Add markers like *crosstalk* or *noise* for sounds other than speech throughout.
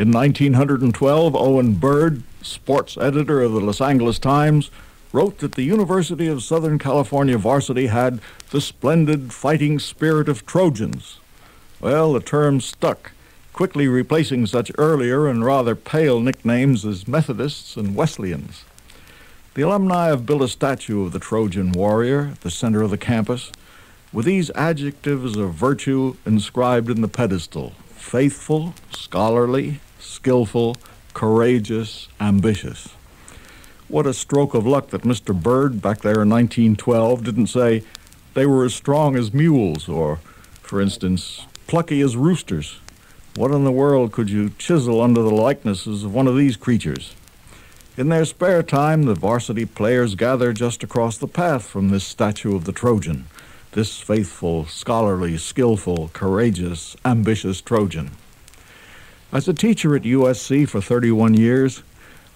In 1912, Owen Bird, sports editor of the Los Angeles Times, wrote that the University of Southern California varsity had the splendid fighting spirit of Trojans. Well, the term stuck, quickly replacing such earlier and rather pale nicknames as Methodists and Wesleyans. The alumni have built a statue of the Trojan warrior at the center of the campus with these adjectives of virtue inscribed in the pedestal faithful, scholarly, skillful, courageous, ambitious. What a stroke of luck that Mr. Bird, back there in 1912, didn't say they were as strong as mules, or, for instance, plucky as roosters. What in the world could you chisel under the likenesses of one of these creatures? In their spare time, the varsity players gather just across the path from this statue of the Trojan, this faithful, scholarly, skillful, courageous, ambitious Trojan. As a teacher at USC for 31 years,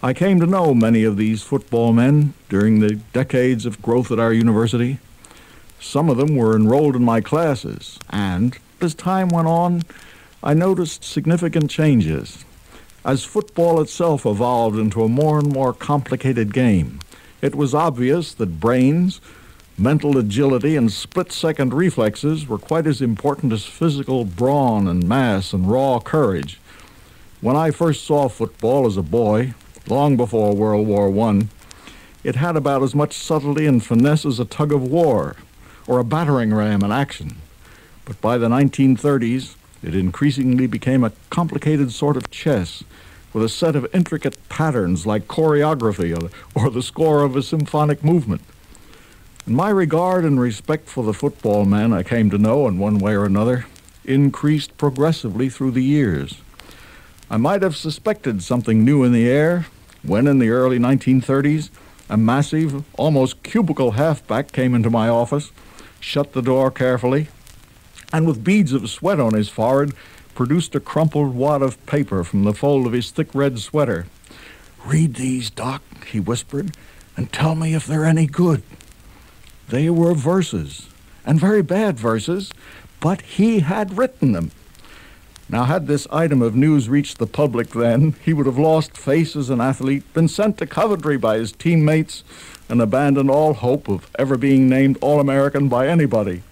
I came to know many of these football men during the decades of growth at our university. Some of them were enrolled in my classes, and as time went on, I noticed significant changes. As football itself evolved into a more and more complicated game, it was obvious that brains, mental agility, and split second reflexes were quite as important as physical brawn and mass and raw courage. When I first saw football as a boy, long before World War I, it had about as much subtlety and finesse as a tug of war or a battering ram in action. But by the 1930s, it increasingly became a complicated sort of chess with a set of intricate patterns like choreography or, or the score of a symphonic movement. And my regard and respect for the football man I came to know in one way or another increased progressively through the years. I might have suspected something new in the air when, in the early 1930s, a massive, almost cubical halfback came into my office, shut the door carefully, and with beads of sweat on his forehead, produced a crumpled wad of paper from the fold of his thick red sweater. Read these, Doc, he whispered, and tell me if they're any good. They were verses, and very bad verses, but he had written them. Now, had this item of news reached the public then, he would have lost face as an athlete, been sent to Coventry by his teammates, and abandoned all hope of ever being named All American by anybody.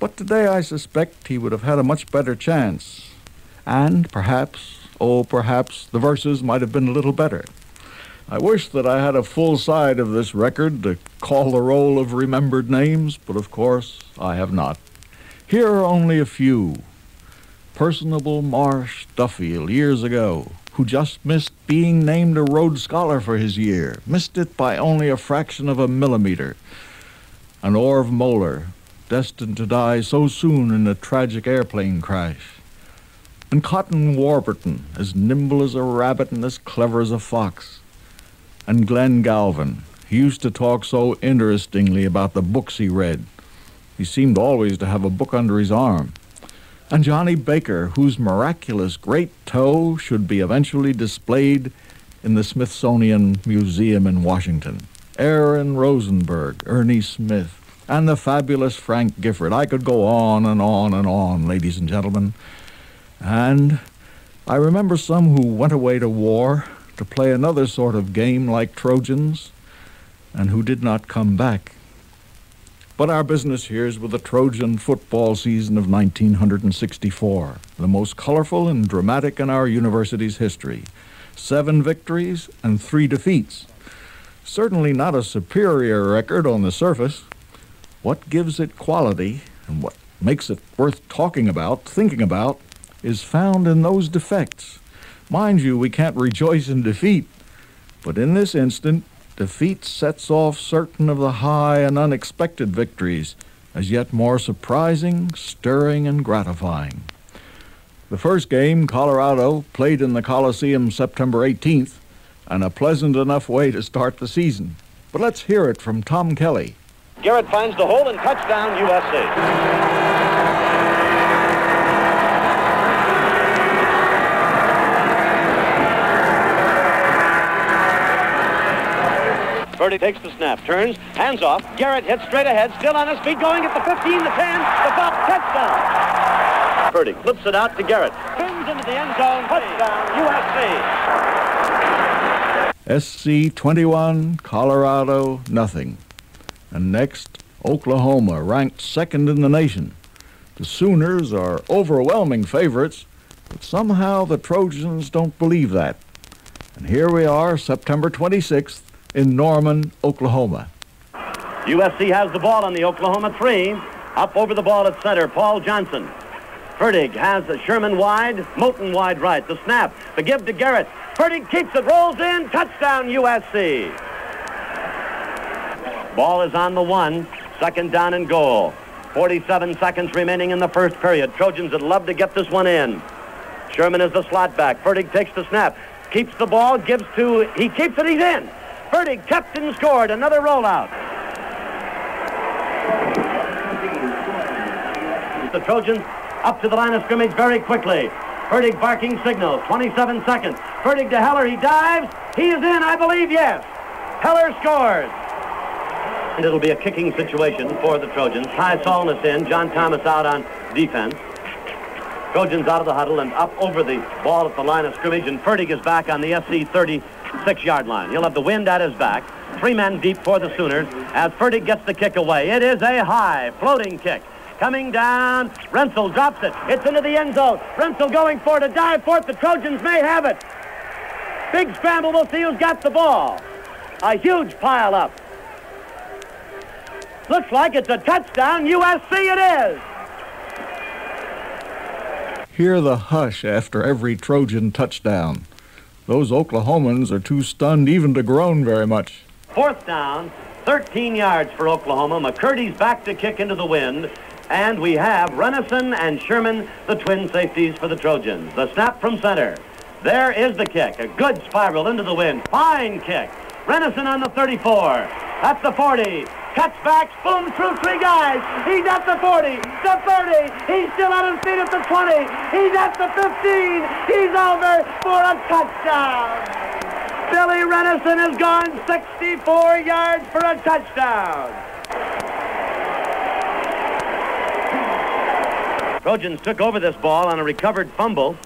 But today I suspect he would have had a much better chance. And perhaps, oh, perhaps, the verses might have been a little better. I wish that I had a full side of this record to call the roll of remembered names, but of course I have not. Here are only a few personable Marsh Duffield years ago, who just missed being named a Rhodes Scholar for his year, missed it by only a fraction of a millimeter. And Orv Mohler, destined to die so soon in a tragic airplane crash. And Cotton Warburton, as nimble as a rabbit and as clever as a fox. And Glenn Galvin, he used to talk so interestingly about the books he read. He seemed always to have a book under his arm and Johnny Baker, whose miraculous great toe should be eventually displayed in the Smithsonian Museum in Washington. Aaron Rosenberg, Ernie Smith, and the fabulous Frank Gifford. I could go on and on and on, ladies and gentlemen. And I remember some who went away to war to play another sort of game like Trojans and who did not come back. But our business here is with the Trojan football season of 1964, the most colorful and dramatic in our university's history. Seven victories and three defeats. Certainly not a superior record on the surface. What gives it quality and what makes it worth talking about, thinking about, is found in those defects. Mind you, we can't rejoice in defeat, but in this instant, defeat sets off certain of the high and unexpected victories as yet more surprising, stirring, and gratifying. The first game, Colorado, played in the Coliseum September 18th, and a pleasant enough way to start the season. But let's hear it from Tom Kelly. Garrett finds the hole and touchdown USC. Purdy takes the snap, turns, hands off. Garrett hits straight ahead, still on his feet, going at the 15, the 10, the 5, touchdown. Purdy flips it out to Garrett. Spins into the end zone. Touchdown, USC. SC 21, Colorado, nothing. And next, Oklahoma, ranked second in the nation. The Sooners are overwhelming favorites, but somehow the Trojans don't believe that. And here we are, September 26th, in Norman, Oklahoma. USC has the ball on the Oklahoma three. Up over the ball at center, Paul Johnson. Fertig has Sherman wide, Moton wide right. The snap, the give to Garrett. Fertig keeps it, rolls in, touchdown USC. Ball is on the one, second down and goal. 47 seconds remaining in the first period. Trojans would love to get this one in. Sherman is the slot back. Fertig takes the snap, keeps the ball, gives to, he keeps it, he's in. Fertig captain, scored. Another rollout. The Trojans up to the line of scrimmage very quickly. Fertig barking signals. 27 seconds. Fertig to Heller. He dives. He is in, I believe, yes. Heller scores. And it'll be a kicking situation for the Trojans. High Solness in. John Thomas out on defense. Trojans out of the huddle and up over the ball at the line of scrimmage. And Fertig is back on the SC 30 six-yard line. He'll have the wind at his back. Three men deep for the Sooners as Fertig gets the kick away. It is a high floating kick. Coming down, Rensel drops it. It's into the end zone. Rensel going for it, a dive for it. The Trojans may have it. Big scramble. We'll see who's got the ball. A huge pile up. Looks like it's a touchdown. USC it is. Hear the hush after every Trojan touchdown. Those Oklahomans are too stunned even to groan very much. Fourth down, 13 yards for Oklahoma. McCurdy's back to kick into the wind. And we have Renison and Sherman, the twin safeties for the Trojans. The snap from center. There is the kick. A good spiral into the wind. Fine kick. Renison on the 34. At the 40. Cuts back, boom through three guys. He's at the 40, the 30. He's still on his feet at the 20. He's at the 15. He's over for a touchdown. Billy Renison has gone 64 yards for a touchdown. Trojans took over this ball on a recovered fumble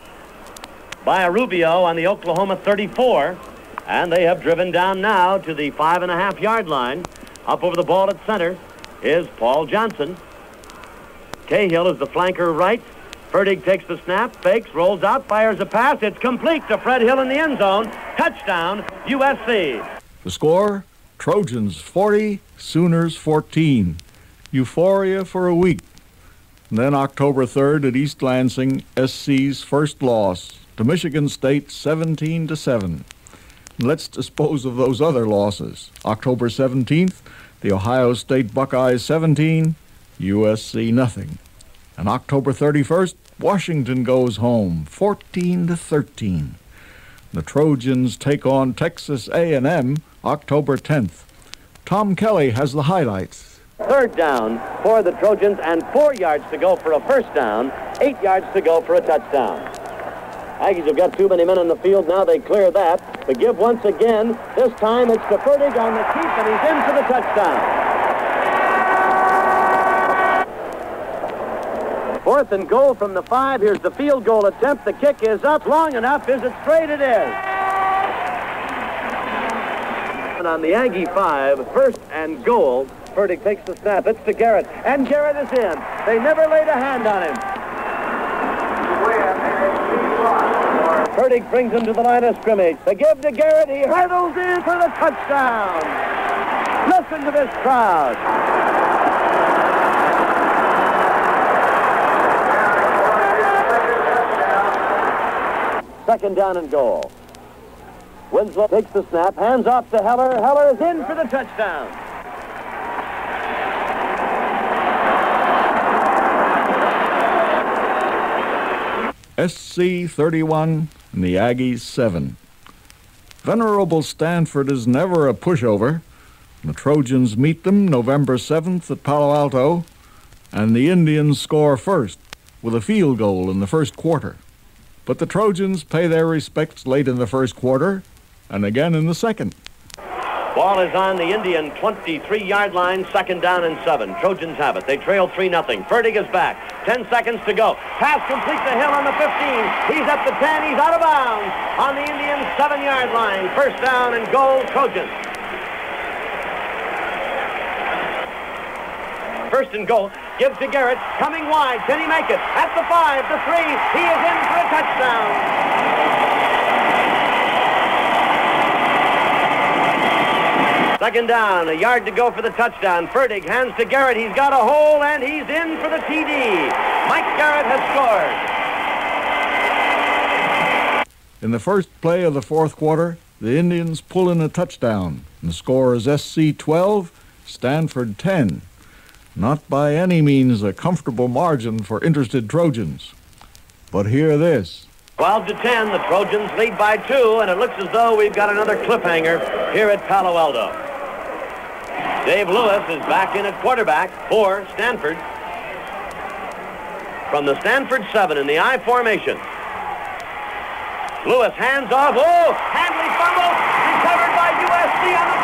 by a Rubio on the Oklahoma 34. And they have driven down now to the five and a half yard line. Up over the ball at center is Paul Johnson. Cahill is the flanker right. Fertig takes the snap, fakes, rolls out, fires a pass. It's complete to Fred Hill in the end zone. Touchdown, USC. The score Trojans 40, Sooners 14. Euphoria for a week. And then October 3rd at East Lansing, SC's first loss to Michigan State 17 to 7. Let's dispose of those other losses. October 17th, the Ohio State Buckeyes 17, USC nothing. And October 31st, Washington goes home 14 to 13. The Trojans take on Texas A&M October 10th. Tom Kelly has the highlights. Third down for the Trojans and four yards to go for a first down, eight yards to go for a touchdown. Aggies have got too many men in the field. Now they clear that. The give once again. This time it's to Fertig on the keep, and he's in for the touchdown. Fourth and goal from the five. Here's the field goal attempt. The kick is up long enough. Is it straight? It is. And on the Aggie five, first and goal. Fertig takes the snap. It's to Garrett. And Garrett is in. They never laid a hand on him. Fertig brings him to the line of scrimmage. The give to Garrett. He hurdles in for the touchdown. Listen to this crowd. Second down and goal. Winslow takes the snap, hands off to Heller. Heller is in for the touchdown. SC 31 and the Aggies 7. Venerable Stanford is never a pushover. The Trojans meet them November 7th at Palo Alto, and the Indians score first with a field goal in the first quarter. But the Trojans pay their respects late in the first quarter and again in the second. Ball is on the Indian 23-yard line, second down and seven. Trojans have it. They trail 3-0. Fertig is back. 10 seconds to go. Pass complete to Hill on the 15. He's at the 10. He's out of bounds on the Indians' seven-yard line. First down and goal, Trojans. First and goal. Gives to Garrett. Coming wide. Can he make it? At the five, the three. He is in for a touchdown. Second down, a yard to go for the touchdown. Fertig hands to Garrett. He's got a hole, and he's in for the TD. Mike Garrett has scored. In the first play of the fourth quarter, the Indians pull in a touchdown. And the score is SC 12, Stanford 10. Not by any means a comfortable margin for interested Trojans. But hear this. 12 to 10, the Trojans lead by two, and it looks as though we've got another cliffhanger here at Palo Alto. Dave Lewis is back in at quarterback for Stanford. From the Stanford 7 in the I formation. Lewis hands off. Oh, Handley fumble. Recovered by USC on the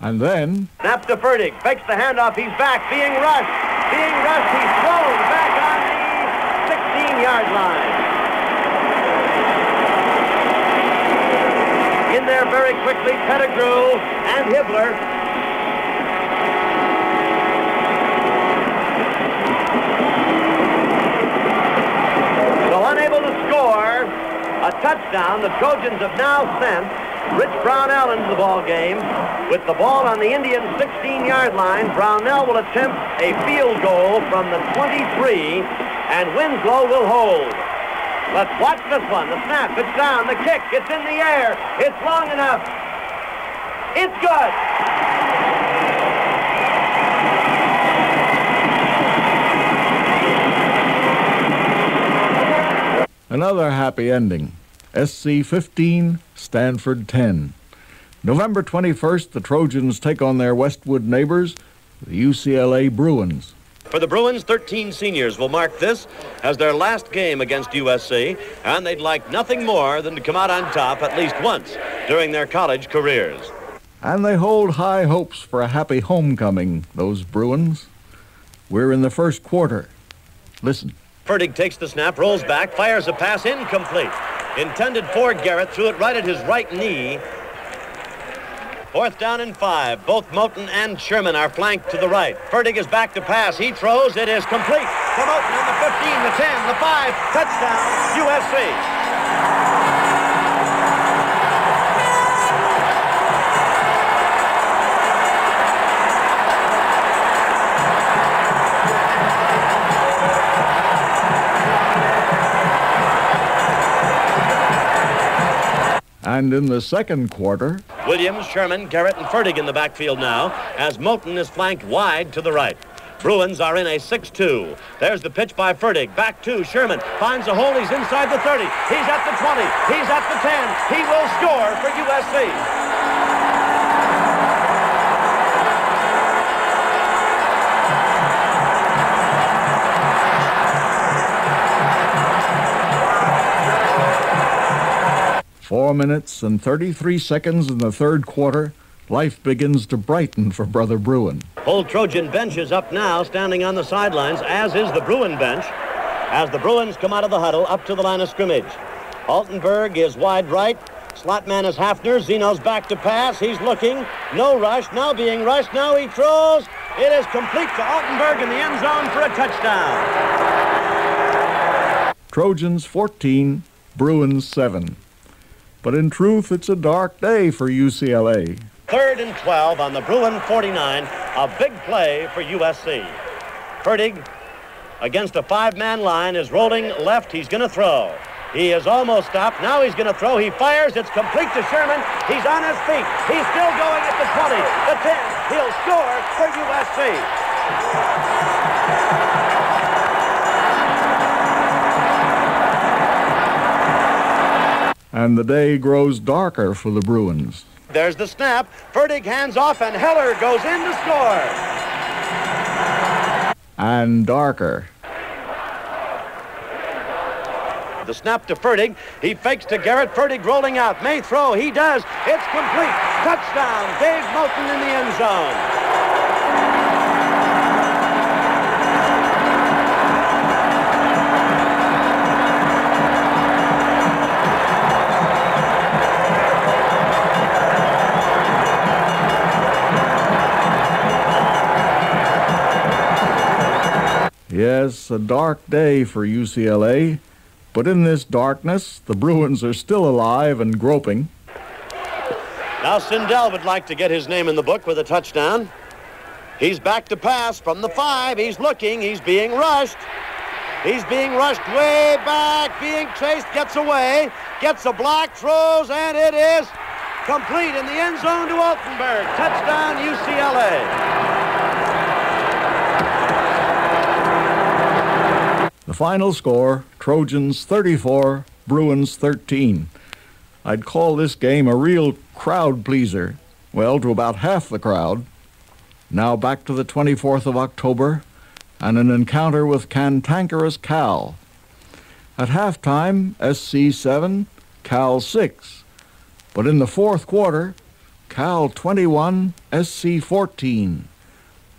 10. And then... Snaps to Fertig. Fakes the handoff. He's back. Being rushed. Being rushed. He's thrown 16-yard line. In there very quickly, Pettigrew and Hibbler. So unable to score a touchdown, the Trojans have now sent Rich Brownell into the ball game. With the ball on the Indians' 16-yard line, Brownell will attempt a field goal from the 23, and Winslow will hold. Let's watch this one. The snap, it's down. The kick, it's in the air. It's long enough. It's good. Another happy ending. SC 15, Stanford 10. November 21st, the Trojans take on their Westwood neighbors, the UCLA Bruins. For the Bruins, 13 seniors will mark this as their last game against USC, and they'd like nothing more than to come out on top at least once during their college careers. And they hold high hopes for a happy homecoming, those Bruins. We're in the first quarter. Listen. Fertig takes the snap, rolls back, fires a pass incomplete. Intended for Garrett, threw it right at his right knee. Fourth down and five. Both Moton and Sherman are flanked to the right. Fertig is back to pass. He throws. It is complete to Moton on the 15, the 10, the 5. Touchdown, USC. And in the second quarter, Williams, Sherman, Garrett, and Fertig in the backfield now as Moton is flanked wide to the right. Bruins are in a 6-2. There's the pitch by Fertig. Back to Sherman. Finds a hole. He's inside the 30. He's at the 20. He's at the 10. He will score for USC. Four minutes and 33 seconds in the third quarter, life begins to brighten for Brother Bruin. Whole Trojan bench is up now, standing on the sidelines, as is the Bruin bench, as the Bruins come out of the huddle up to the line of scrimmage. Altenberg is wide right. Slot man is Hafner. Zeno's back to pass. He's looking. No rush. Now being rushed. Now he throws. It is complete to Altenberg in the end zone for a touchdown. Trojans 14, Bruins 7. But in truth, it's a dark day for UCLA. Third and 12 on the Bruin 49. A big play for USC. Fertig against a five-man line is rolling left. He's going to throw. He is almost stopped. Now he's going to throw. He fires. It's complete to Sherman. He's on his feet. He's still going at the 20, the 10. He'll score for USC. And the day grows darker for the Bruins. There's the snap. Fertig hands off, and Heller goes in to score. And darker. The snap to Fertig. He fakes to Garrett. Fertig rolling out. May throw. He does. It's complete. Touchdown. Dave Moton in the end zone. Yes, a dark day for UCLA, but in this darkness, the Bruins are still alive and groping. Now Sindel would like to get his name in the book with a touchdown. He's back to pass from the five. He's looking. He's being rushed. He's being rushed way back, being chased, gets away, gets a block, throws, and it is complete in the end zone to Altenberg. Touchdown, UCLA. Final score Trojans 34, Bruins 13. I'd call this game a real crowd pleaser. Well, to about half the crowd. Now back to the 24th of October and an encounter with cantankerous Cal. At halftime, SC 7, Cal 6. But in the fourth quarter, Cal 21, SC 14.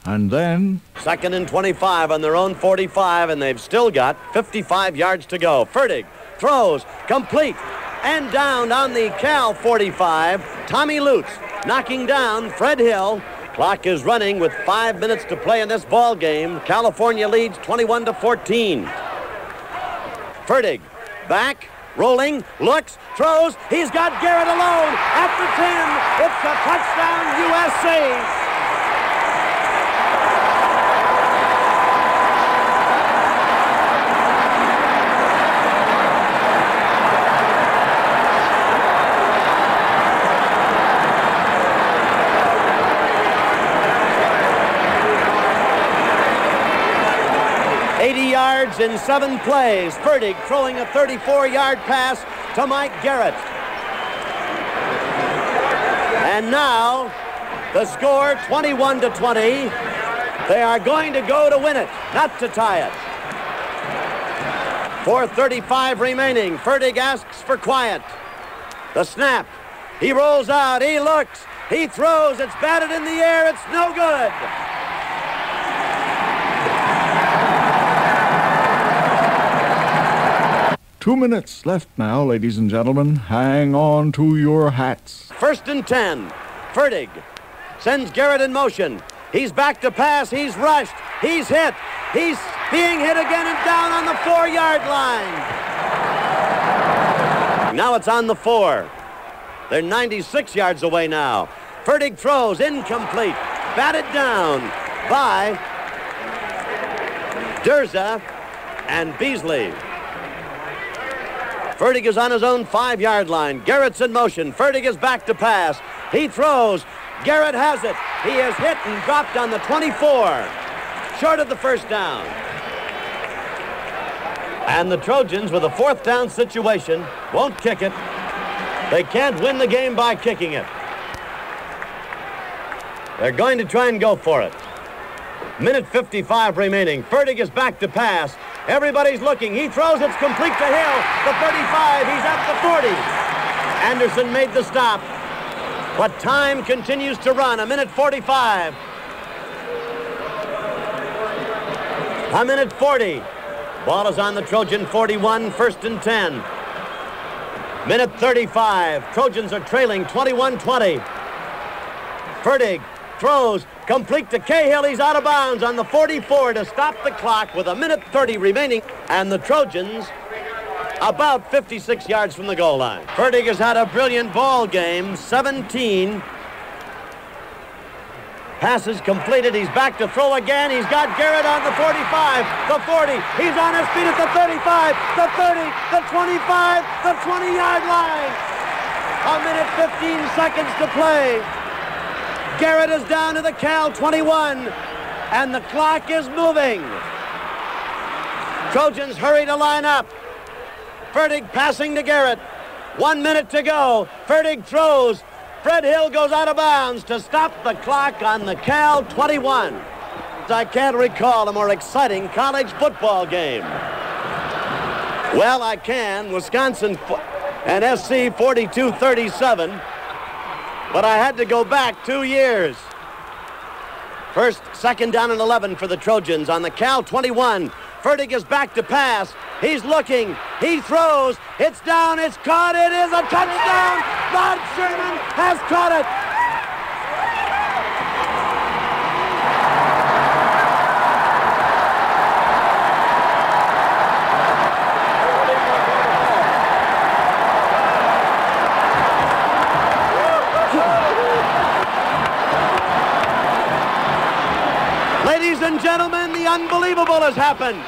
And then. Second and 25 on their own 45, and they've still got 55 yards to go. Fertig throws, complete, and down on the Cal 45. Tommy Lutz knocking down Fred Hill. Clock is running with five minutes to play in this ball game. California leads 21 to 14. Fertig back, rolling, looks, throws. He's got Garrett alone at the 10. It's a touchdown, USC. In seven plays. Fertig throwing a 34-yard pass to Mike Garrett. And now the score 21 to 20. They are going to go to win it, not to tie it. 4.35 remaining. Fertig asks for quiet. The snap. He rolls out. He looks. He throws. It's batted in the air. It's no good. Two minutes left now, ladies and gentlemen. Hang on to your hats. First and ten. Fertig sends Garrett in motion. He's back to pass. He's rushed. He's hit. He's being hit again and down on the four-yard line. Now it's on the four. They're 96 yards away now. Fertig throws incomplete. Batted down by Durza and Beasley. Fertig is on his own five-yard line. Garrett's in motion. Fertig is back to pass. He throws. Garrett has it. He is hit and dropped on the 24. Short of the first down. And the Trojans, with a fourth down situation, won't kick it. They can't win the game by kicking it. They're going to try and go for it. Minute 55 remaining. Fertig is back to pass. Everybody's looking. He throws. It's complete to Hill. The 35. He's at the 40. Anderson made the stop. But time continues to run. A minute 45. A minute 40. Ball is on the Trojan 41, first and 10. Minute 35. Trojans are trailing 21-20. Fertig throws complete to Cahill. He's out of bounds on the 44 to stop the clock with a minute 30 remaining. And the Trojans about 56 yards from the goal line. Fertig has had a brilliant ball game, 17 Passes completed. He's back to throw again. He's got Garrett on the 45, the 40. He's on his feet at the 35, the 30, the 25, the 20-yard line. A minute 15 seconds to play. Garrett is down to the Cal 21, and the clock is moving. Trojans hurry to line up. Fertig passing to Garrett. One minute to go. Fertig throws. Fred Hill goes out of bounds to stop the clock on the Cal 21. I can't recall a more exciting college football game. Well, I can. Wisconsin and SC 42-37. But I had to go back two years. First, second down and 11 for the Trojans on the Cal 21. Fertig is back to pass. He's looking. He throws. It's down. It's caught. It is a touchdown. Rod Sherman has caught it. Unbelievable has happened.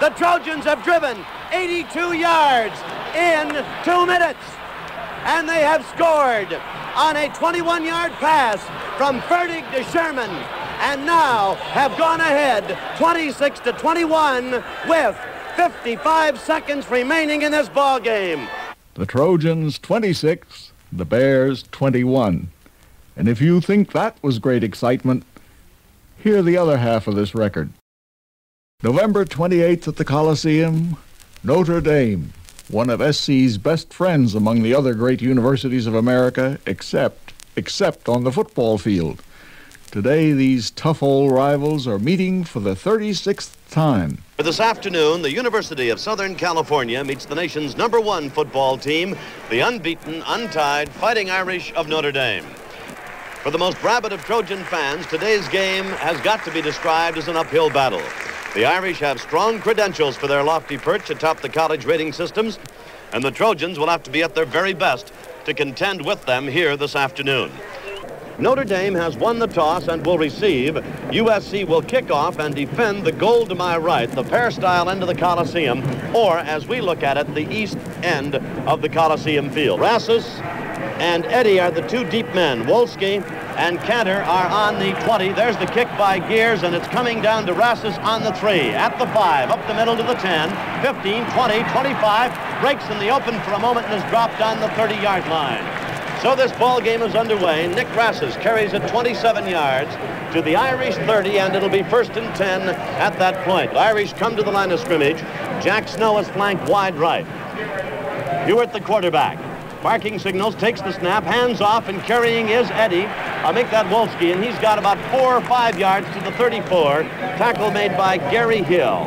The Trojans have driven 82 yards in two minutes. And they have scored on a 21-yard pass from Fertig to Sherman. And now have gone ahead 26 to 21 with 55 seconds remaining in this ball game. The Trojans 26, the Bears 21. And if you think that was great excitement, hear the other half of this record. November 28th at the Coliseum, Notre Dame, one of SC's best friends among the other great universities of America, except, except on the football field. Today, these tough old rivals are meeting for the 36th time. For this afternoon, the University of Southern California meets the nation's number one football team, the unbeaten, untied Fighting Irish of Notre Dame. For the most rabid of Trojan fans, today's game has got to be described as an uphill battle. The Irish have strong credentials for their lofty perch atop the college rating systems, and the Trojans will have to be at their very best to contend with them here this afternoon. Notre Dame has won the toss and will receive. USC will kick off and defend the goal to my right, the peristyle end of the Coliseum, or as we look at it, the east end of the Coliseum field. Rassas and Eddy are the two deep men. Wolski and Kantor are on the 20. There's the kick by Gears, and it's coming down to Rassas on the 3. At the 5, up the middle to the 10, 15, 20, 25. Breaks in the open for a moment and is dropped on the 30-yard line. So this ball game is underway. Nick Rassas carries it 27 yards to the Irish 30, and it'll be first and 10 at that point. Irish come to the line of scrimmage. Jack Snow is flanked wide right. Huarte, the quarterback. Barking signals, takes the snap, hands off, and carrying is Eddy. I'll make that Wolski, and he's got about four or five yards to the 34. Tackle made by Gary Hill.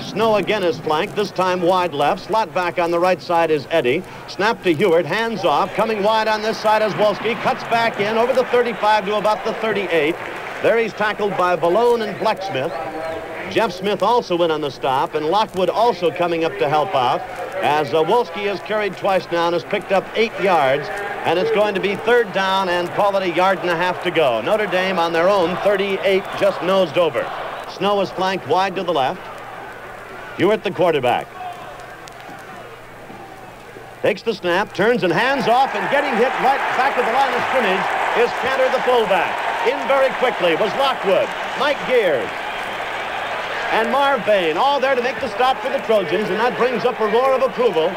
Snow again is flanked, this time wide left. Slot back on the right side is Eddy. Snap to Huarte, hands off. Coming wide on this side is Wolski. Cuts back in over the 35 to about the 38. There he's tackled by Valone and Blacksmith. Jeff Smith also in on the stop, and Lockwood also coming up to help out. As uh, Wolski has carried twice now and has picked up eight yards, and it's going to be third down and call it a yard and a half to go. Notre Dame on their own 38 just nosed over. Snow is flanked wide to the left. Huarte the quarterback. Takes the snap, turns and hands off, and getting hit right back of the line of scrimmage is Kantor the fullback. In very quickly was Lockwood, Mike Gears, and Marv Bain, all there to make the stop for the Trojans, and that brings up a roar of approval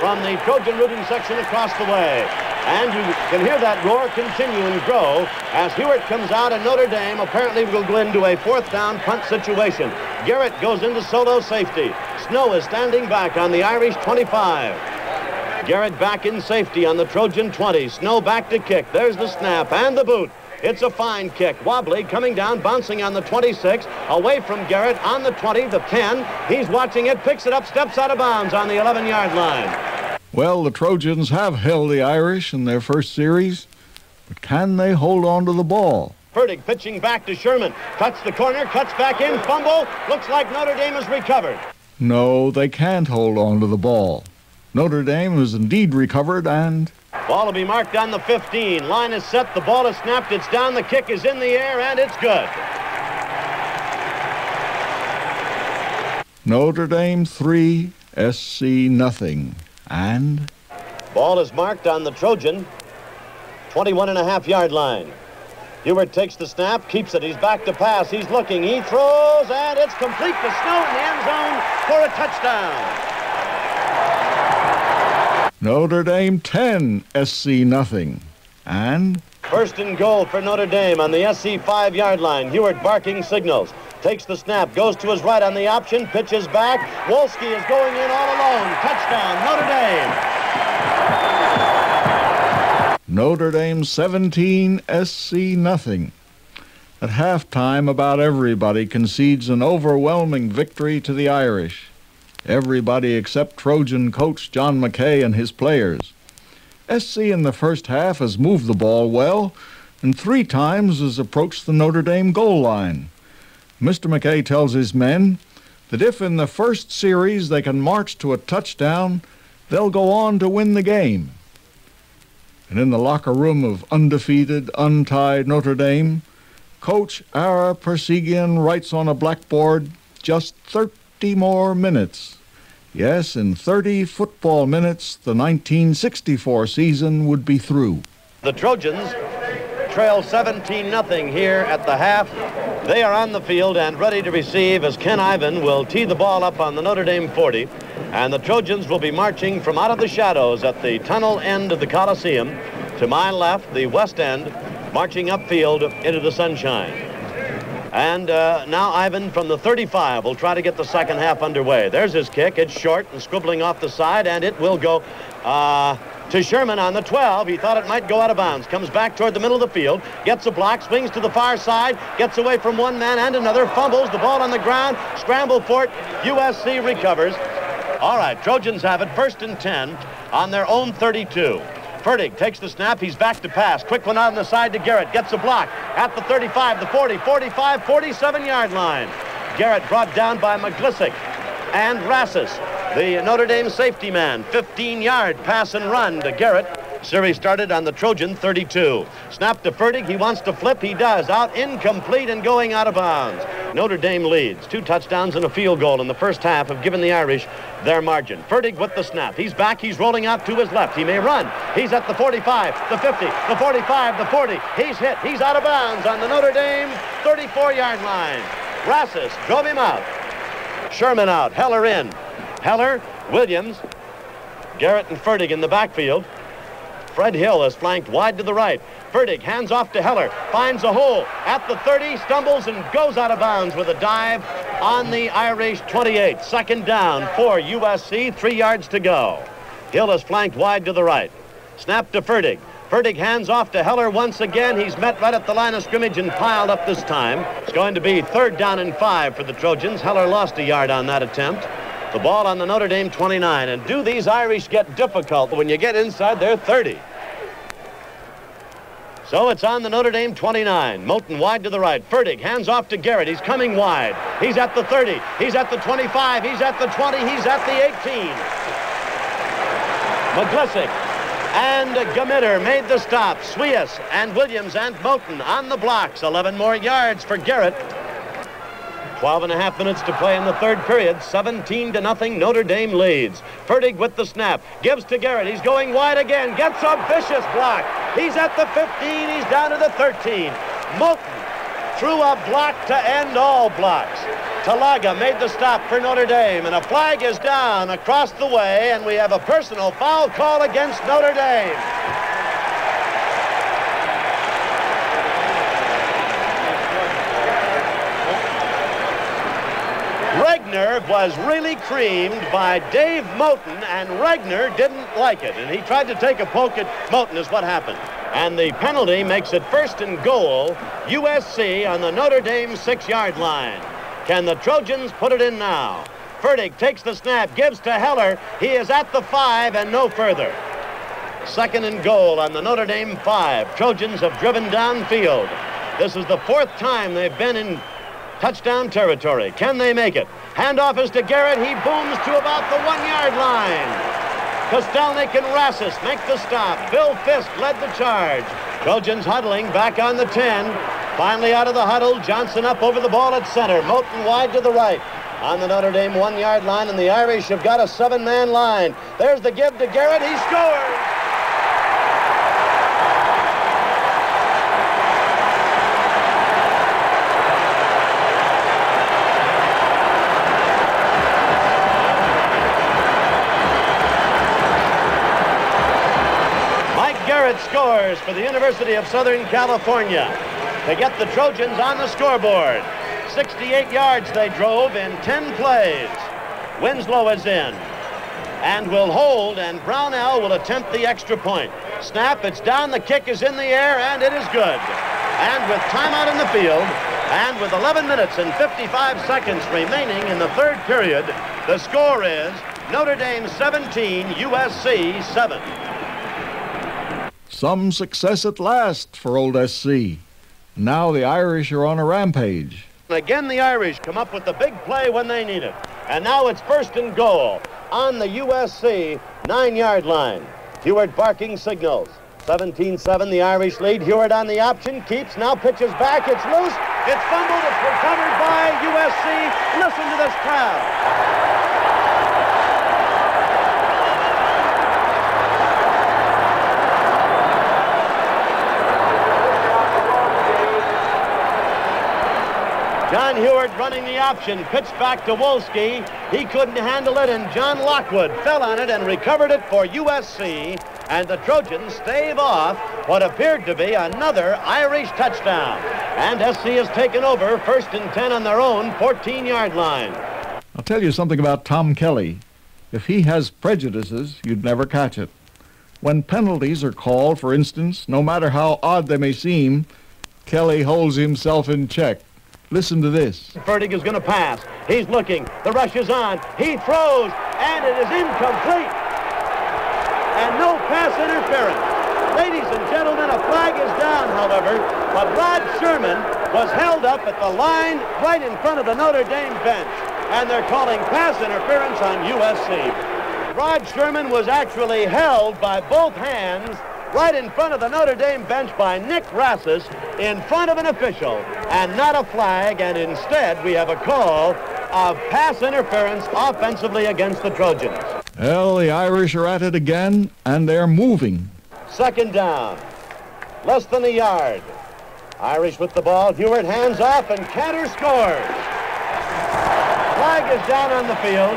from the Trojan rooting section across the way. And you can hear that roar continue and grow as Huarte comes out and Notre Dame apparently will go into a fourth down punt situation. Garrett goes into solo safety. Snow is standing back on the Irish 25. Garrett back in safety on the Trojan 20. Snow back to kick. There's the snap and the boot. It's a fine kick. Wobbly coming down, bouncing on the 26, away from Garrett on the 20, the 10. He's watching it, picks it up, steps out of bounds on the 11-yard line. Well, the Trojans have held the Irish in their first series, but can they hold on to the ball? Fertig pitching back to Sherman. Cuts the corner, cuts back in, fumble. Looks like Notre Dame has recovered. No, they can't hold on to the ball. Notre Dame has indeed recovered and Ball will be marked on the 15. Line is set. The ball is snapped. It's down. The kick is in the air, and it's good. Notre Dame 3, SC nothing. And? Ball is marked on the Trojan 21 and a half yard line. Huarte takes the snap, keeps it. He's back to pass. He's looking. He throws, and it's complete to Snow in the end zone for a touchdown. Notre Dame 10, SC nothing. And? First and goal for Notre Dame on the SC five-yard line. Huarte barking signals. takes the snap, goes to his right on the option, pitches back. Wolski is going in all alone. Touchdown, Notre Dame. Notre Dame 17, SC nothing. At halftime, about everybody concedes an overwhelming victory to the Irish. Everybody except Trojan coach John McKay and his players. SC in the first half has moved the ball well and three times has approached the Notre Dame goal line. Mr. McKay tells his men that if in the first series they can march to a touchdown, they'll go on to win the game. And in the locker room of undefeated, untied Notre Dame, Coach Ara Parseghian writes on a blackboard just 30 more minutes. Yes, in 30 football minutes, the 1964 season would be through. The Trojans trail 17-0 here at the half. They are on the field and ready to receive as Ken Ivan will tee the ball up on the Notre Dame 40. And the Trojans will be marching from out of the shadows at the tunnel end of the Coliseum to my left, the west end, marching upfield into the sunshine. And uh, now Ivan from the 35 will try to get the second half underway. There's his kick. It's short and scribbling off the side, and it will go uh, to Sherman on the 12. He thought it might go out of bounds. Comes back toward the middle of the field, gets a block, swings to the far side, gets away from one man and another, fumbles the ball on the ground, scramble for it. USC recovers. All right, Trojans have it first and 10 on their own 32. Fertig takes the snap. He's back to pass. Quick one on the side to Garrett. Gets a block at the 35, the 40, 45, 47-yard line. Garrett brought down by Maglicic and Rassas. The Notre Dame safety man, 15-yard pass and run to Garrett. Series started on the Trojan 32. Snap to Fertig. He wants to flip. He does. Out incomplete and going out of bounds. Notre Dame leads. Two touchdowns and a field goal in the first half have given the Irish their margin. Fertig with the snap. He's back. He's rolling out to his left. He may run. He's at the 45, the 50, the 45, the 40. He's hit. He's out of bounds on the Notre Dame 34-yard line. Rassas drove him out. Sherman out. Heller in. Heller, Williams, Garrett and Fertig in the backfield. Fred Hill is flanked wide to the right. Fertig hands off to Heller, finds a hole at the 30, stumbles and goes out of bounds with a dive on the Irish 28. Second down for USC, three yards to go. Hill is flanked wide to the right. Snap to Fertig. Fertig hands off to Heller once again. He's met right at the line of scrimmage and piled up this time. It's going to be third down and five for the Trojans. Heller lost a yard on that attempt. The ball on the Notre Dame 29. And do these Irish get difficult when you get inside their 30? So it's on the Notre Dame 29. Moton wide to the right. Fertig hands off to Garrett. He's coming wide. He's at the 30. He's at the 25. He's at the 20. He's at the 18. Maglicic and Gmitter made the stop. Swias and Williams and Moton on the blocks. 11 more yards for Garrett. 12 and a half minutes to play in the third period. 17 to nothing. Notre Dame leads. Fertig with the snap. Gives to Garrett. He's going wide again. Gets a vicious block. He's at the 15. He's down to the 13. Moton threw a block to end all blocks. Talaga made the stop for Notre Dame, and a flag is down across the way, and we have a personal foul call against Notre Dame. Regner was really creamed by Dave Moton, and Regner didn't like it. And he tried to take a poke at Moton is what happened. And the penalty makes it first and goal, USC on the Notre Dame six-yard line. Can the Trojans put it in now? Fertig takes the snap, gives to Heller. He is at the five and no further. Second and goal on the Notre Dame five. Trojans have driven downfield. This is the fourth time they've been in touchdown territory. Can they make it? Handoff is to Garrett. He booms to about the one-yard line. Kostelnik and Rassas make the stop. Bill Fisk led the charge. Trojans huddling back on the 10. Finally out of the huddle. Johnson up over the ball at center. Moton wide to the right. On the Notre Dame one-yard line, and the Irish have got a seven-man line. There's the give to Garrett. He scores! For the University of Southern California to get the Trojans on the scoreboard. 68 yards they drove in 10 plays. Winslow is in and will hold, and Brownell will attempt the extra point. Snap, it's down, the kick is in the air, and it is good. And with timeout in the field, and with 11 minutes and 55 seconds remaining in the third period, the score is Notre Dame 17, USC 7. Some success at last for Old SC. Now the Irish are on a rampage. Again, the Irish come up with the big play when they need it. And now it's first and goal on the USC nine-yard line. Huarte barking signals. 17-7, the Irish lead. Huarte on the option, keeps, now pitches back. It's loose. It's fumbled. It's recovered by USC. Listen to this crowd. John Huarte running the option, pitched back to Wolski. He couldn't handle it, and John Lockwood fell on it and recovered it for USC. And the Trojans stave off what appeared to be another Irish touchdown. And SC has taken over first and 10 on their own 14-yard line. I'll tell you something about Tom Kelly. If he has prejudices, you'd never catch it. When penalties are called, for instance, no matter how odd they may seem, Kelly holds himself in check. Listen to this. Fertig is going to pass. He's looking. The rush is on. He throws, and it is incomplete. And no pass interference. Ladies and gentlemen, a flag is down, however, but Rod Sherman was held up at the line right in front of the Notre Dame bench, and they're calling pass interference on USC. Rod Sherman was actually held by both hands right in front of the Notre Dame bench by Nick Rassas in front of an official and not a flag and instead we have a call of pass interference offensively against the Trojans. Well, the Irish are at it again and they're moving. Second down. Less than a yard. Irish with the ball. Huard hands off and Kantor scores. Flag is down on the field.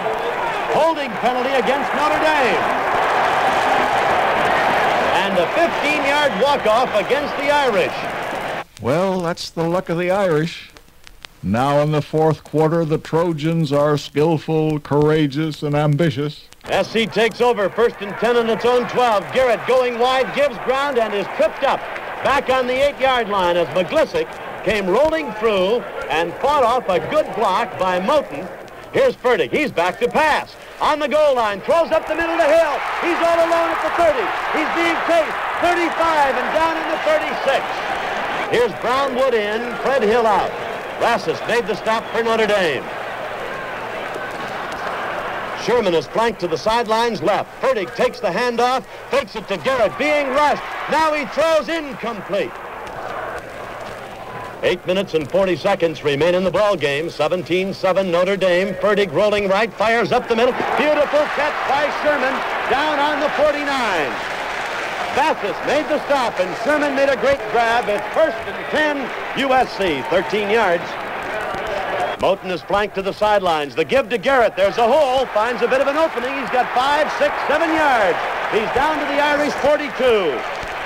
Holding penalty against Notre Dame and a 15-yard walk-off against the Irish. Well, that's the luck of the Irish. Now in the fourth quarter, the Trojans are skillful, courageous, and ambitious. SC takes over first and 10 on its own 12. Garrett going wide, gives ground, and is tripped up. Back on the eight-yard line as Maglicic came rolling through and fought off a good block by Moton. Here's Fertig. He's back to pass on the goal line, throws up the middle of the hill. He's all alone at the 30. He's being chased, 35 and down in the 36. Here's Brownwood in, Fred Hill out. Rassas made the stop for Notre Dame. Sherman is flanked to the sidelines left. Fertig takes the handoff, fakes it to Garrett, being rushed. Now he throws incomplete. Eight minutes and 40 seconds remain in the ball game. 17-7 Notre Dame. Fertig rolling right, fires up the middle. Beautiful catch by Sherman down on the 49. Rassas made the stop, and Sherman made a great grab at first and 10 USC, 13 yards. Moton is flanked to the sidelines. The give to Garrett. There's a hole. Finds a bit of an opening. He's got five, six, seven yards. He's down to the Irish 42.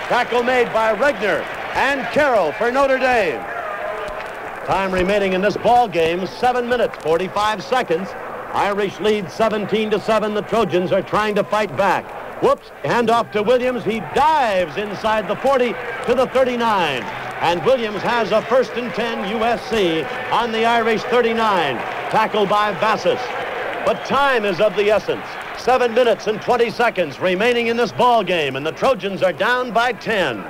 Tackle made by Regner and Carroll for Notre Dame. Time remaining in this ball game, 7 minutes, 45 seconds. Irish lead 17 to 7. The Trojans are trying to fight back. Whoops, handoff to Williams. He dives inside the 40 to the 39. And Williams has a first and 10 USC on the Irish 39. Tackled by Rassas. But time is of the essence. Seven minutes and 20 seconds remaining in this ball game, and the Trojans are down by 10.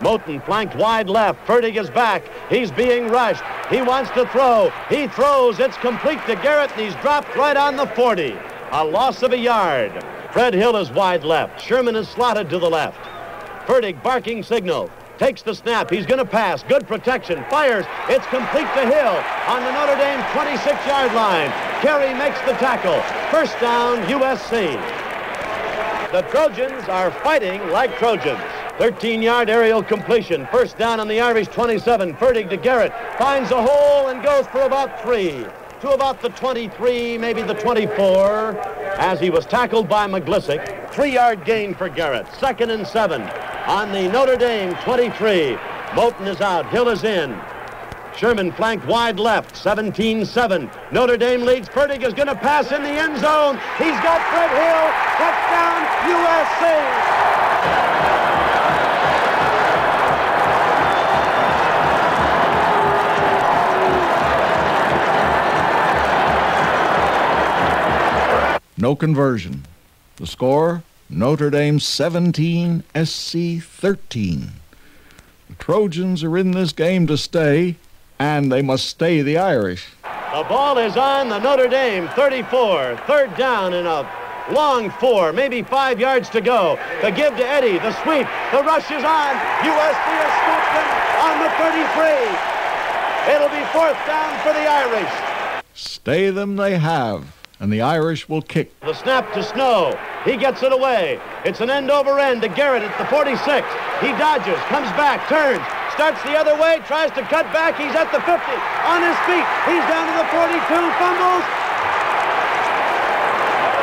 Moton flanked wide left. Fertig is back. He's being rushed. He wants to throw. He throws. It's complete to Garrett, and he's dropped right on the 40. A loss of a yard. Fred Hill is wide left. Sherman is slotted to the left. Fertig barking signal. Takes the snap. He's going to pass. Good protection. Fires. It's complete to Hill on the Notre Dame 26-yard line. Carey makes the tackle. First down, USC. The Trojans are fighting like Trojans. 13-yard aerial completion. First down on the Irish 27. Fertig to Garrett. Finds a hole and goes for about three. To about the 23, maybe the 24, as he was tackled by Maglicic. Three-yard gain for Garrett. Second and seven on the Notre Dame 23. Moton is out. Hill is in. Sherman flanked wide left, 17-7. Notre Dame leads. Fertig is going to pass in the end zone. He's got Fred Hill. Touchdown, USC. No conversion. The score Notre Dame 17, SC 13. The Trojans are in this game to stay, and they must stay the Irish. The ball is on the Notre Dame 34. Third down and a long four, maybe five yards to go. The give to Eddy, the sweep, the rush is on. USC has them on the 33. It'll be fourth down for the Irish. Stay them they have and the Irish will kick. The snap to Snow. He gets it away. It's an end over end to Garrett at the 46. He dodges, comes back, turns, starts the other way, tries to cut back. He's at the 50. On his feet. He's down to the 42. Fumbles.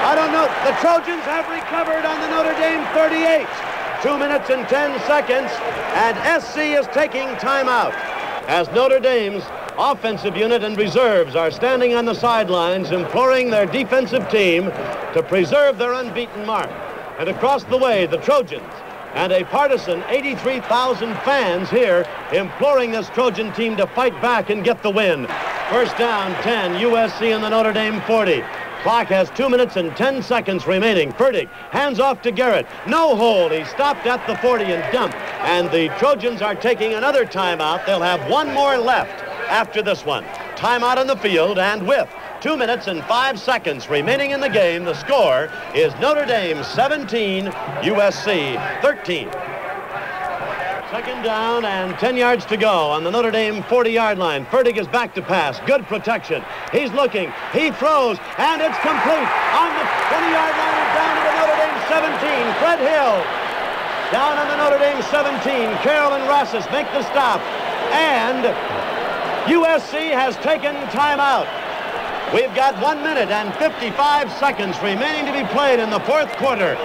I don't know. The Trojans have recovered on the Notre Dame 38. Two minutes and 10 seconds, and SC is taking timeout as Notre Dame's offensive unit and reserves are standing on the sidelines imploring their defensive team to preserve their unbeaten mark. And across the way, the Trojans and a partisan 83,000 fans here imploring this Trojan team to fight back and get the win. First down, 10, USC in the Notre Dame 40. Clock has two minutes and 10 seconds remaining. Fertig hands off to Garrett. No hold. He stopped at the 40 and dumped. And the Trojans are taking another timeout. They'll have one more left after this one. Timeout on the field and with two minutes and five seconds remaining in the game, the score is Notre Dame 17, USC 13. Second down and 10 yards to go on the Notre Dame 40-yard line. Fertig is back to pass. Good protection. He's looking. He throws, and it's complete. On the 20-yard line and down to the Notre Dame 17. Fred Hill. Down on the Notre Dame 17. Carroll and Rassas make the stop. And USC has taken timeout. We've got one minute and 55 seconds remaining to be played in the fourth quarter.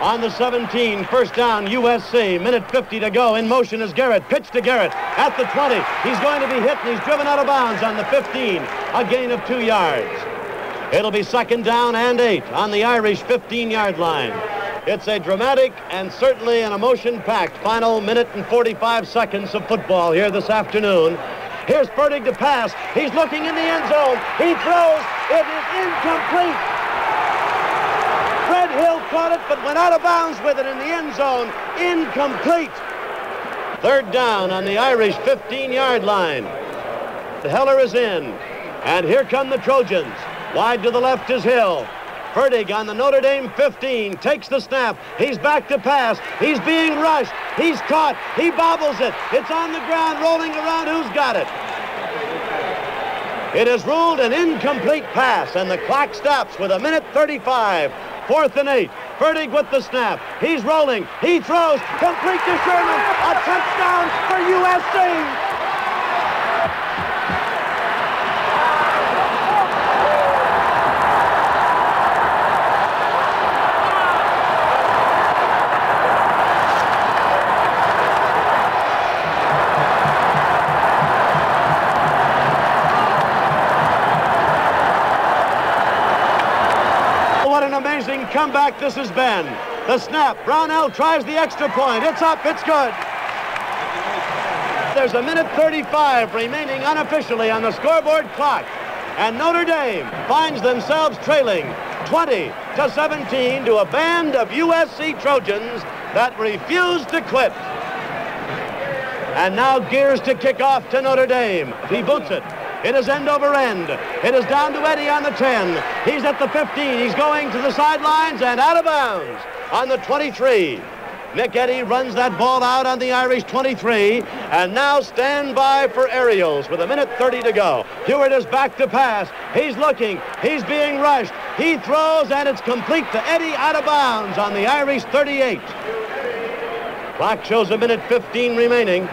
On the 17, first down, USC. Minute 50 to go. In motion is Garrett. Pitch to Garrett at the 20. He's going to be hit, and he's driven out of bounds on the 15. A gain of two yards. It'll be second down and eight on the Irish 15-yard line. It's a dramatic and certainly an emotion-packed final minute and 45 seconds of football here this afternoon. Here's Fertig to pass. He's looking in the end zone. He throws. It is incomplete. Fred Hill caught it, but went out of bounds with it in the end zone. Incomplete. Third down on the Irish 15-yard line. The Heller is in. And here come the Trojans. Wide to the left is Hill. Fertig on the Notre Dame 15 takes the snap. He's back to pass. He's being rushed. He's caught. He bobbles it. It's on the ground, rolling around. Who's got it? It is ruled an incomplete pass, and the clock stops with a minute 35. Fourth and eight. Fertig with the snap. He's rolling. He throws. Complete to Sherman. A touchdown for USC. Comeback this has been. The snap. Brownell tries the extra point. It's up. It's good. There's a minute 35 remaining unofficially on the scoreboard clock. And Notre Dame finds themselves trailing 20 to 17 to a band of USC Trojans that refuse to quit. And now gears to kick off to Notre Dame. He boots it. It is end over end. It is down to Eddy on the 10. He's at the 15. He's going to the sidelines and out of bounds on the 23. Nick Eddy runs that ball out on the Irish 23, and now stand by for aerials with a minute 30 to go. Hewitt is back to pass. He's looking. He's being rushed. He throws, and it's complete to Eddy out of bounds on the Irish 38. Clock shows a minute 15 remaining.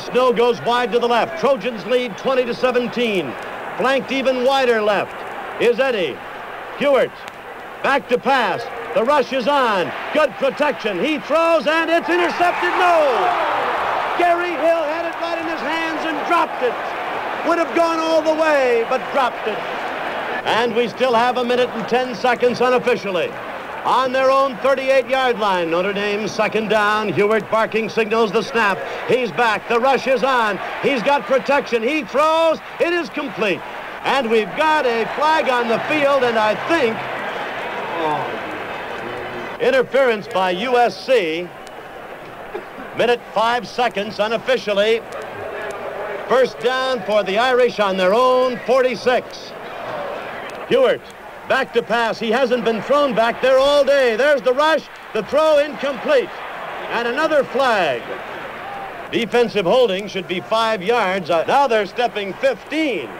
Snow goes wide to the left. Trojans lead 20 to 17. Flanked even wider left is Eddy. Hewitt back to pass. The rush is on. Good protection. He throws and it's intercepted. No. Gary Hill had it right in his hands and dropped it. Would have gone all the way, but dropped it. And we still have a minute and 10 seconds unofficially. On their own 38-yard line, Notre Dame second down. Huarte barking signals the snap. He's back. The rush is on. He's got protection. He throws. It is complete. And we've got a flag on the field, and I think oh, interference by USC. Minute five seconds unofficially. First down for the Irish on their own 46. Huarte back to pass. He hasn't been thrown back there all day. There's the rush. The throw incomplete. And another flag. Defensive holding should be five yards. Uh, now they're stepping 15.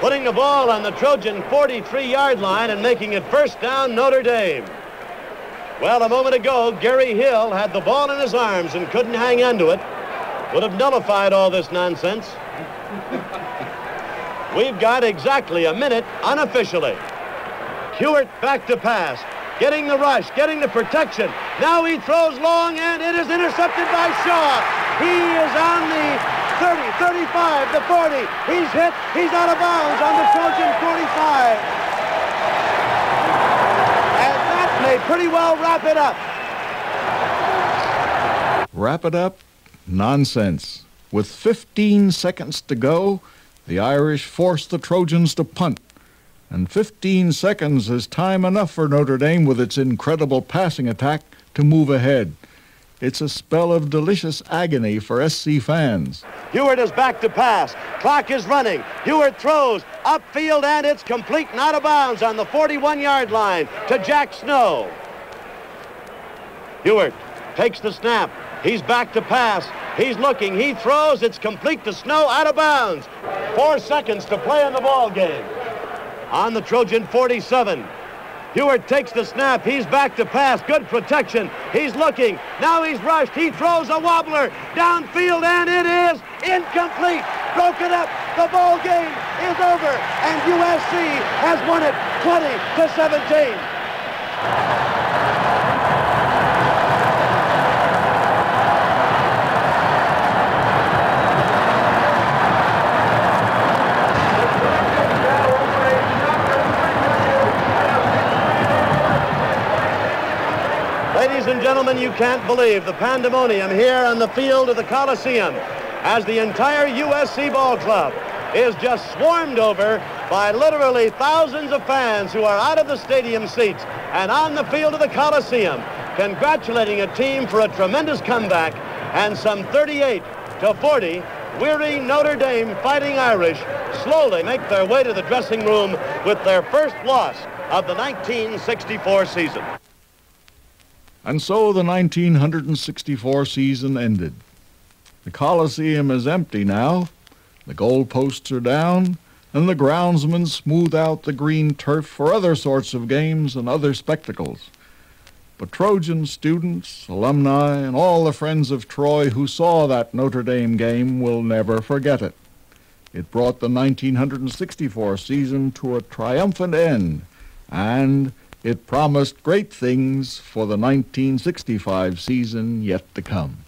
Putting the ball on the Trojan 43-yard line and making it first down Notre Dame. Well, a moment ago, Gary Hill had the ball in his arms and couldn't hang onto it. Would have nullified all this nonsense. *laughs* We've got exactly a minute unofficially. Huarte back to pass. Getting the rush, getting the protection. Now he throws long and it is intercepted by Shaw. He is on the 30, 35, the 40. He's hit. He's out of bounds on the Trojan 45. And that may pretty well wrap it up. Wrap it up? Nonsense. With 15 seconds to go, the Irish forced the Trojans to punt. And 15 seconds is time enough for Notre Dame with its incredible passing attack to move ahead. It's a spell of delicious agony for SC fans. Huarte is back to pass. Clock is running. Huarte throws upfield and it's complete and out of bounds on the 41-yard line to Jack Snow. Huarte takes the snap. He's back to pass. He's looking. He throws. It's complete to Snow out of bounds. Four seconds to play in the ball game. On the Trojan 47. Huarte takes the snap. He's back to pass. Good protection. He's looking. Now he's rushed. He throws a wobbler downfield, and it is incomplete. Broken up. The ball game is over, and USC has won it 20 to 17. Gentlemen, you can't believe the pandemonium here on the field of the Coliseum as the entire USC ball club is just swarmed over by literally thousands of fans who are out of the stadium seats and on the field of the Coliseum congratulating a team for a tremendous comeback and some 38 to 40 weary Notre Dame fighting Irish slowly make their way to the dressing room with their first loss of the 1964 season. And so the 1964 season ended. The Coliseum is empty now. The goalposts are down, and the groundsmen smooth out the green turf for other sorts of games and other spectacles. But Trojan students, alumni, and all the friends of Troy who saw that Notre Dame game will never forget it. It brought the 1964 season to a triumphant end, and it promised great things for the 1965 season yet to come.